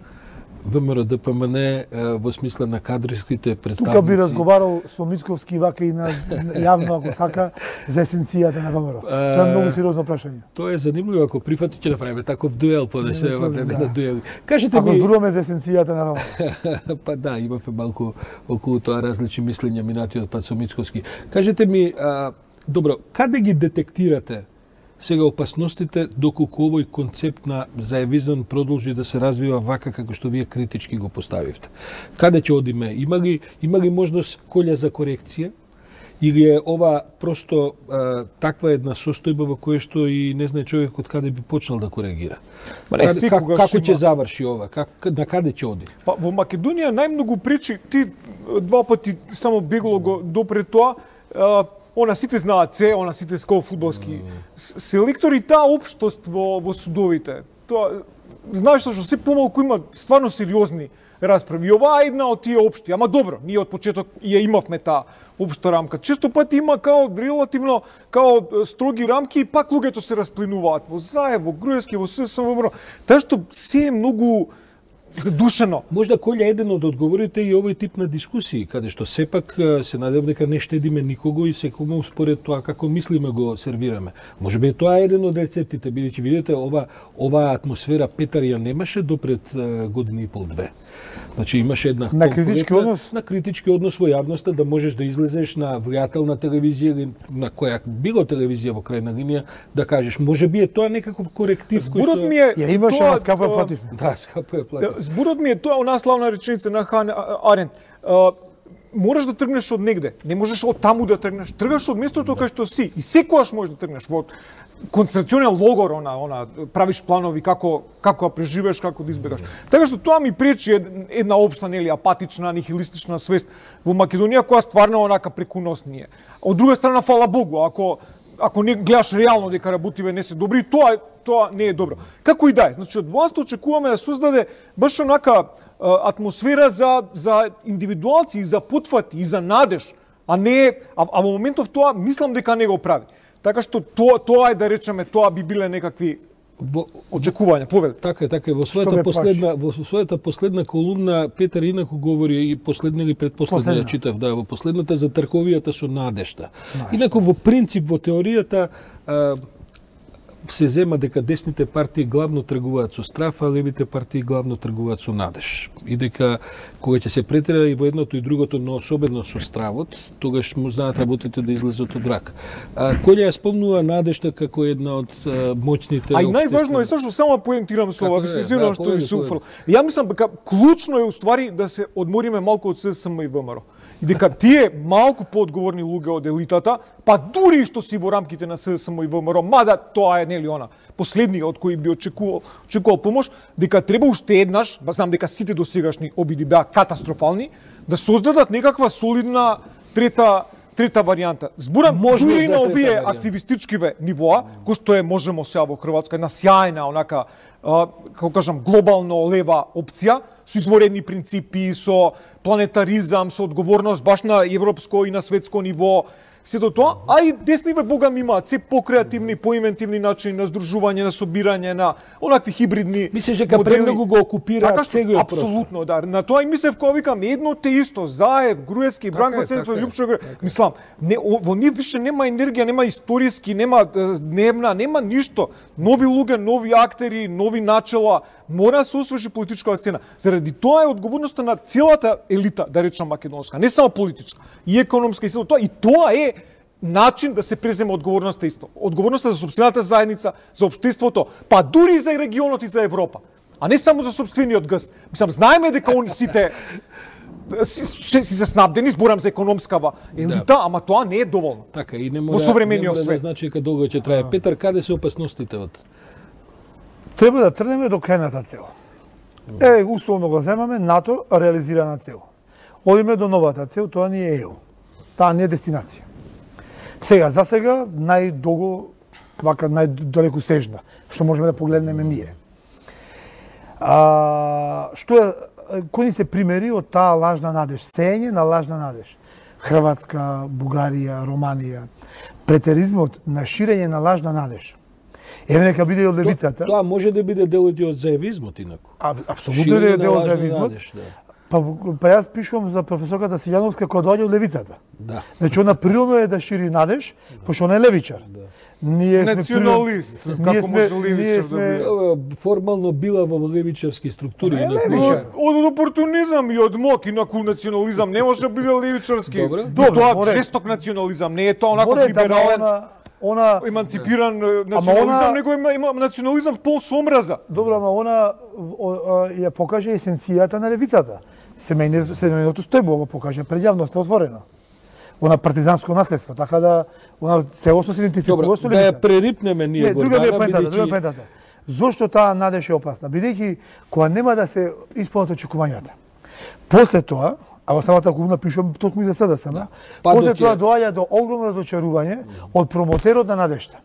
ВМРО ДПМН во смисла на кадриските представници. Тука би разговарал со Мицковски вака и на јавно ако сака за есенцијата на ВМРО. Тоа е многу сериозно прашање. Тоа е занимливо ако прифати ќе направиме таков дуел подеше во време на дуели. Кажете ако ми Ако зборуваме за есенцијата на ВМРО. па да, имавме малку околу тоа различни мислења минатиот пат со Мицковски. Кажете ми, а, добро, каде ги детектирате Сега опасностите доколку овој концепт на заевизам продолжи да се развива вака како што вие критички го поставивте. Каде ќе одиме? Има ли има ли можност колја за корекција? Или е ова просто а, таква една состојба во која што и не знае човек од каде би почнал да коригира? Ма не, каде, как, како ќе заврши ова? Как, на каде ќе оди? Па, во Македонија најмногу причи, ти два пати само бегло го допред тоа, а, она сите знаат се, она сите скол фудбалски селектори, таа општост во, во судовите. Тоа, знаеш што се помалку има стварно сериозни расправи. И оваа една од тие општи, ама добро, ние од почеток ја имавме таа општа рамка. Често пати има као релативно као строги рамки и пак луѓето се расплинуваат во Заев, во Груевски, во ССМВР. Таа што се е многу задушено. Можда колја еден од одговорите и овој тип на дискусии, каде што сепак се надевам дека не штедиме никого и секому според тоа како мислиме го сервираме. Може би тоа е еден од рецептите, бидејќи видите ова оваа атмосфера Петар ја немаше до пред години и пол две. Значи имаше една на критички однос на критички однос во јавноста да можеш да излезеш на влијателна телевизија или на која било телевизија во крајна линија да кажеш може би е тоа некаков коректив кој што ми е ја имаше тоа, скапо е платив. Да, скапо е платив. Зборот ми е тоа она славна реченица на Хан Арен мораш да тргнеш од негде. Не можеш од таму да тргнеш. Тргаш од местото кај што си и секогаш можеш да тргнеш во концентрационен логор, она, она, правиш планови како, како да преживееш, како да избегаш. Така што тоа ми пречи една обшта, нели, апатична, нихилистична свест во Македонија, која стварно онака преку нос ние. Од друга страна, фала Богу, ако ако не гледаш реално дека работиве не се добри, тоа тоа не е добро. Како и да е, значи од власта очекуваме да создаде баш онака атмосфера за за индивидуалци и за потфати и за надеж, а не а, а во моментов тоа мислам дека не го прави. Така што тоа тоа е да речеме тоа би биле некакви во очекувања, повед. Така е, така е. Во својата последна во својата последна колумна Петар инаку говори и последна или предпоследна ја читав, да, во последната за трковијата со надешта. Инаку во принцип во теоријата се зема дека десните партии главно тргуваат со страф, а левите партии главно тргуваат со надеж. И дека кога ќе се претера и во едното и другото, но особено со стравот, тогаш му знаат работите да излезат од рак. А Колја ја спомнува надежта како една од а, моćните А и најважно е сашто само поентирам со ова, се да, што е суфр. Ја мислам дека клучно е уствари да се одмориме малку од ССМ и ВМРО и дека тие малку поодговорни луѓе од елитата, па дури што си во рамките на ССМ и ВМРО, мада тоа е нели она последниот од кој би очекувал, очекувал помош, дека треба уште еднаш, ба знам дека сите досегашни обиди беа катастрофални, да создадат некаква солидна трета трета варијанта. Зборам може дури на овие активистичкиве нивоа, кој што е можемо сега во Хрватска, една сјајна онака како кажам, глобално лева опција, со изворени принципи, со планетаризам, со одговорност баш на европско и на светско ниво, сето тоа, а и десниве бога ми имаат се покреативни, поинвентивни начини на здружување, на собирање, на онакви хибридни Мислиш дека премногу го окупира така што, Апсолутно, да. На тоа и мислев кога викам едно те исто, Заев, Груевски, така Бранко Ценцов, Љупчо, така. мислам, не, во нив више нема енергија, нема историски, нема дневна, нема ништо. Нови луѓе, нови актери, нови начела, мора да се освежи политичката сцена. Заради тоа е одговорноста на целата елита, да речам македонска, не само политичка, и економска и се тоа. И тоа е начин да се преземе одговорноста исто. Одговорноста за собствената заедница, за општеството, па дури за регионот и за Европа. А не само за собствениот газ. Мислам, знаеме дека они сите си, си, си се снабдени, зборам за економскава елита, да. ама тоа не е доволно. Така, и не мора, во современиот свет. Да значи дека долго ќе трае. Петар, каде се опасностите од Треба да трнеме до крајната цел. Е, условно го земаме, НАТО реализирана цел. одиме до новата цел, тоа ни е ЕУ. Таа не е дестинација. Сега, за сега, најдолго, вака најдалеку сежна, што можеме да погледнеме ние. А, што е, кои се примери од таа лажна надеж, сење на лажна надеж. Хрватска, Бугарија, Романија. Претеризмот на ширење на лажна надеж. Еве нека биде од левицата. Тоа може да биде дел од заевизмот инаку. А, апсолутно е дел од заевизмот. Надеж, да. Па, па јас пишувам за професорката Силјановска која доаѓа од левицата. Да. Значи она природно е да шири надеж, пошто она е левичар. Да. Ние сме Националист, природно- како ние сме, може левичар ние да сме, биде? Тоа формално била во левичарски структури. Не, левичар. Од, од опортунизам и од мок, инаку национализам не може да биде левичарски. Добро. Добро, тоа море. жесток национализам, не е тоа онаков да либерален, она, она еманципиран национализам, она- него има, има национализам пол со омраза. Добро, ама она о, о, ја покаже есенцијата на левицата. Семејне, семејното стојбо го покаже пред јавноста отворено. Она партизанско наследство, така да она целосно се идентификува со да ја прерипнеме ние Не, друга е бидејќи- друга е поентата. Зошто таа надеж е опасна? Бидејќи кога нема да се исполнат очекувањата. После тоа, а во самата колумна пишувам токму и за СДСМ, да. После тоа доаѓа до огромно разочарување од промотерот на надежта.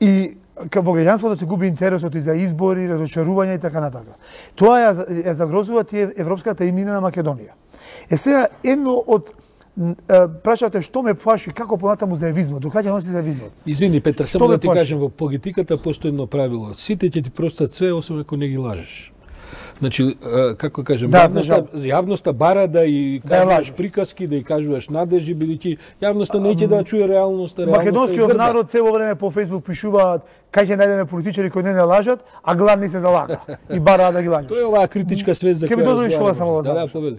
И во граѓанството се губи интересот и за избори, разочарување и така натака. Тоа ја, ја загрозува тие европската иднина на Македонија. Е сега едно од м, е, прашате што ме плаши како понатаму за евизмот, докаѓа носи за евизмот. Извини, Петар, само да ти плаши? кажем, во политиката постои едно правило. Сите ќе ти простат се, освен ако не ги лажеш. Значи, како кажем, Да, јавноста, јавноста бара да и Да кажуваш лажеш. приказки, да и кажуваш надежи, бидејќи јавноста не ќе да чуе реалноста, реалноста Македонскиот народ цело време по Фейсбук пишуваат кај ќе најдеме политичари кои не не лажат, а гладни се за лага и бараат да ги лажеш. Тоа е оваа критичка свест за Ке ми која дозволиш ова само да Да, да, поведи.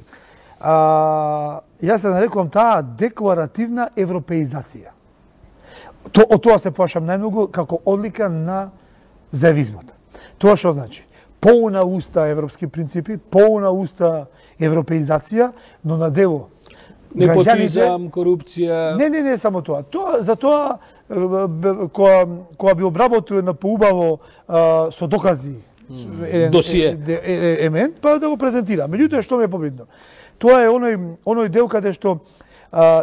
А, јас се нарекувам таа декларативна европеизација. То, од тоа се плашам најмногу како одлика на заевизмот. Тоа што значи? Полна уста европски принципи, полна уста европеизација, но на дело Непотизам, корупција. Не, не, не само тоа. Тоа за тоа кога кога би обработил на поубаво со докази еден- Досие. е- е- е- емент, па да го презентира. Меѓутоа што ми е побитно? Тоа е оној оној дел каде што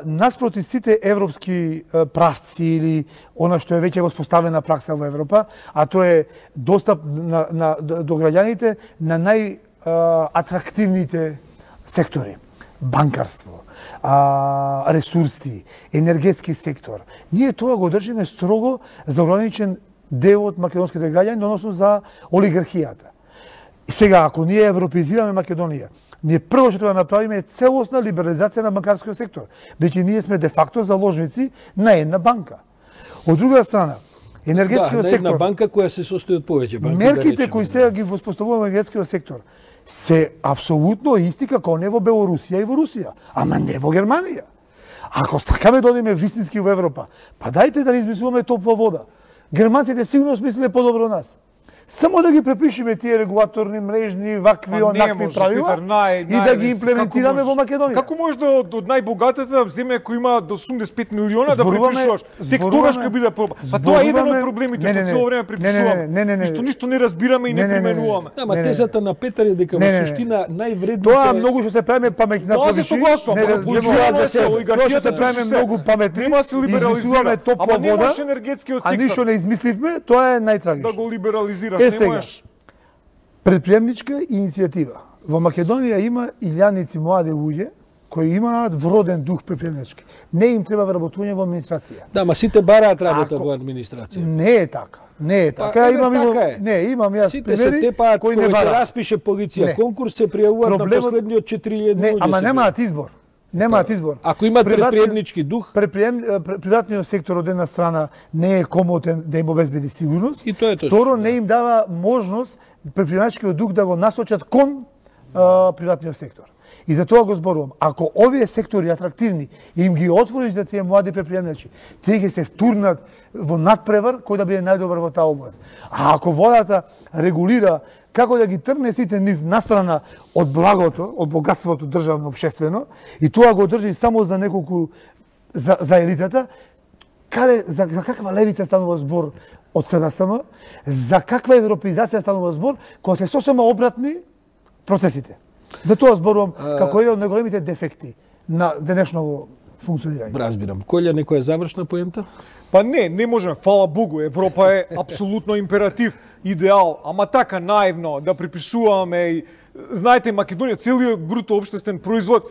наспроти сите европски правци или она што е веќе воспоставена пракса во Европа, а тоа е достап на, на, до до граѓаните на најатрактивните сектори банкарство, а, ресурси, енергетски сектор. Ние тоа го држиме строго за ограничен дел од македонските граѓани, односно за олигархијата. И сега, ако ние европеизираме Македонија, ние прво што треба да направиме е целосна либерализација на банкарскиот сектор, бидејќи ние сме де факто заложници на една банка. Од друга страна, Да, енергетскиот една сектор, банка која се состои од повеќе банки. мерките да кои да. сега ги воспоставуваме во енергетскиот сектор се апсолутно исти како не во Белорусија и во Русија, ама не во Германија. Ако сакаме да одиме вистински во Европа, па дајте да не измислуваме топла вода. Германците сигурно смислиле подобро од нас. Само да ги препишеме тие регулаторни мрежни, вакви, Па не онакви може, правила Петар, нај- и да ги имплементираме во? Македонија. Како може да од, од најбогатата земја која има до 85 милиона да Зборуваме- препишуваш? Тек тогаш ќе биде проблем. Па тоа е еден од проблемите Не, не, што не. цело време Не, не, не, препишуваме. не, не, не. Ништо ништо не разбираме и не Не, не, не, не. применуваме. Ама Не, не, тезата на Петар е дека Не, во не, не. суштина највредните Тоа многу што се правиме паметни на Тоа се согласувам, получуваме за се себе. Тоа олигархијата што се правиме многу паметни, Нема се либерализира. измислуваме топла вода, а ништо не измисливме, тоа е да најтрагично. го либерализираш. Е, Не сега. можеш. Предприемничка иницијатива. Во Македонија има илјаници млади луѓе кои имаат вроден дух предприемнички. Не им треба вработување во администрација. Да, ма сите бараат работа Ако- во администрација. Не е така. Не е така. еве, имам така е. Не, имам јас Сите се примери тепаат кои не бараат. распише полиција Не. конкурс се пријавуваат на Проблемот- последниот 4000 Не, луѓе ама се немаат избор. Немаат избор. Ако Приватни- предприемнички дух, Предприем, пр- приватниот сектор од една страна не е комотен да им обезбеди сигурност. И тоа е точно, Второ, не им дава можност предприемачкиот дух да го насочат кон а, приватниот сектор. И за тоа го зборувам. Ако овие сектори атрактивни им ги отвориш за тие млади предприемачи, тие ќе се втурнат во надпревар кој да биде најдобар во таа област. А ако водата регулира како да ги трне сите нив настрана од благото, од богатството државно обшествено, и тоа го држи само за неколку за, за елитата, каде за, за каква левица станува збор од СДСМ, за каква европеизација станува збор, кога се сосема обратни процесите. За тоа зборувам како еден од најголемите дефекти на денешното функционирање. Разбирам. Колја некоја завршна поента? Па не, не можеме. Фала Богу, Европа е апсолутно императив, идеал, ама така наивно да припишуваме и знаете Македонија целиот бруто општествен производ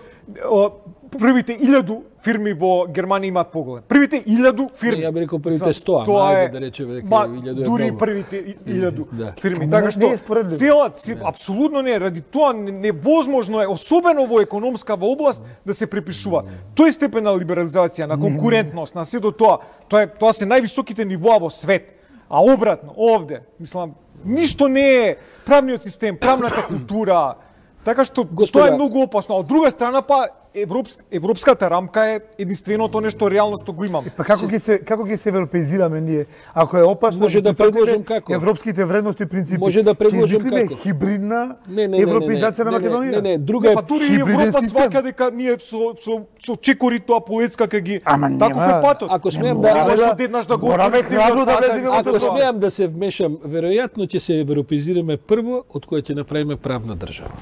првите илјаду фирми во Германија имаат поголем. Првите илјаду фирми. Не, ја би рекол првите За- 100, ама тоа ајде е- да речеме дека ма, илјаду е дури првите и- илјаду Да. фирми. Така не што е цела, цел, апсолутно не, ради тоа не- невозможно е, особено во економскава област, да се препишува. Тој степен на либерализација, на конкурентност, на сето тоа, тоа, е, тоа се највисоките нивоа во свет. А обратно, овде, мислам, ништо не е правниот систем, правната култура, Така што Господа- тоа е многу опасно. А од друга страна па европс, европската рамка е единственото нешто реално што го имаме. Па како ги се како ги се европеизираме ние? Ако е опасно Може да прифатиме предложам како. Европските вредности и принципи. Може да ќе предложам како. хибридна Не, не, не, не, европеизација не, на не, Македонија. Не, не, друга е па дури и хибриден Европа систем. свака дека ние со со со чекори тоа полецка ги Ама таков нема. е патот. Ако смеам Не да- можеш да- одеднаш да го да Ако смеам да се вмешам, веројатно ќе се европеизираме прво од која ќе направиме правна држава.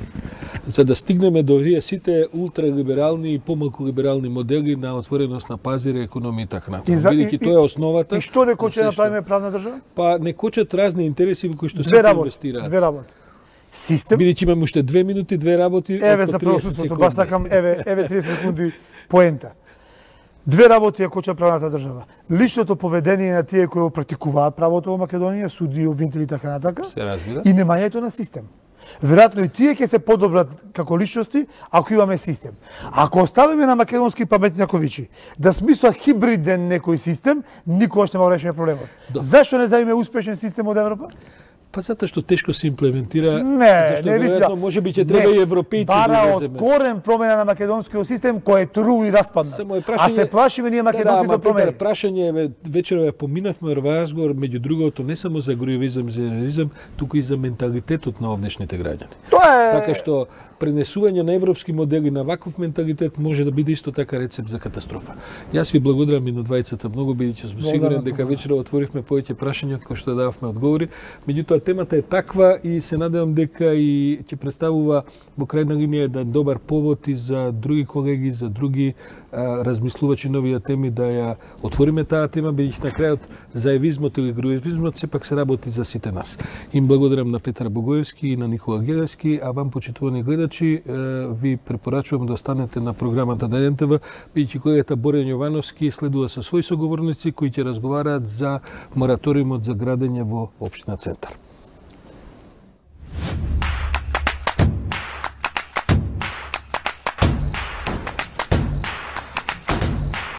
За да стигнеме до овие сите ултралиберални и помалку либерални модели на отвореност на пазар, економија и така натаму. Бидејќи тоа е основата. И што не коче се да направиме правна држава? Па не кочат разни интереси во кои што работи. инвестираат. Две работи. Систем. Бидејќи имам уште две минути, две работи, Еве за 30 правосудството, баш сакам, еве, еве 30 секунди поента. Две работи ја коча правната држава. Личното поведение на тие кои го практикуваат правото во Македонија, суди, обвинители и така натака, Се разбира. и немањето на систем. Веројатно и тие ќе се подобрат како личности ако имаме систем. Ако оставиме на македонски паметњаковичи да смислат хибриден некој систем, никогаш нема да решиме проблемот. Зашто не заиме успешен систем од Европа? Па затоа што тешко се имплементира, Не, зашто не веројатно може би ќе треба Не, и европејци Бара да од влеземе. корен промена на македонскиот систем кој е тру и распаднат. Само е А прашање... се плашиме ние македонците да, да промени. Прашање е, вечерва поминавме во разговор, меѓу другото, не само за груевизам, за реализам, туку и за менталитетот на овдешните граѓани. Тоа е Така што пренесување на европски модели на ваков менталитет може да биде исто така рецепт за катастрофа. Јас ви благодарам и на двајцата многу, бидејќи сум сигурен дека вечера отворивме повеќе прашања од кои што дававме одговори. Меѓутоа темата е таква и се надевам дека и ќе представува во крајна линија еден добар повод и за други колеги, за други а, размислувачи на овие теми да ја отвориме таа тема, бидејќи на крајот заевизмот или груевизмот сепак се работи за сите нас. Им благодарам на Петар Богоевски и на Никола Гелевски, а вам почитувани гледачи, ви препорачувам да останете на програмата на НТВ, бидејќи колегата Борен Јовановски следува со своји соговорници кои ќе разговараат за мораториумот за градење во Обштина Центар.